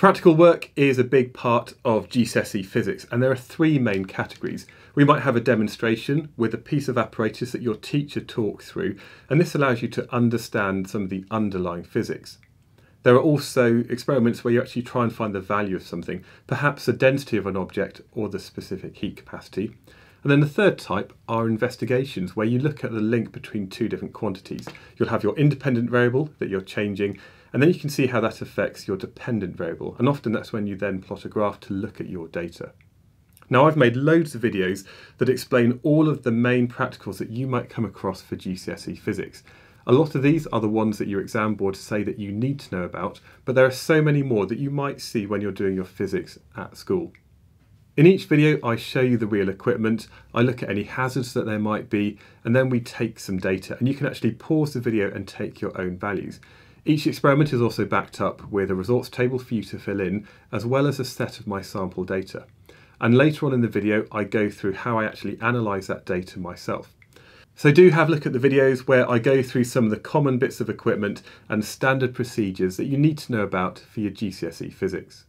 Practical work is a big part of GCSE physics and there are three main categories. We might have a demonstration with a piece of apparatus that your teacher talks through and this allows you to understand some of the underlying physics. There are also experiments where you actually try and find the value of something, perhaps the density of an object or the specific heat capacity. And then the third type are investigations where you look at the link between two different quantities. You'll have your independent variable that you're changing and then you can see how that affects your dependent variable. And often that's when you then plot a graph to look at your data. Now I've made loads of videos that explain all of the main practicals that you might come across for GCSE physics. A lot of these are the ones that your exam board say that you need to know about, but there are so many more that you might see when you're doing your physics at school. In each video I show you the real equipment, I look at any hazards that there might be, and then we take some data and you can actually pause the video and take your own values. Each experiment is also backed up with a results table for you to fill in, as well as a set of my sample data. And later on in the video, I go through how I actually analyse that data myself. So do have a look at the videos where I go through some of the common bits of equipment and standard procedures that you need to know about for your GCSE physics.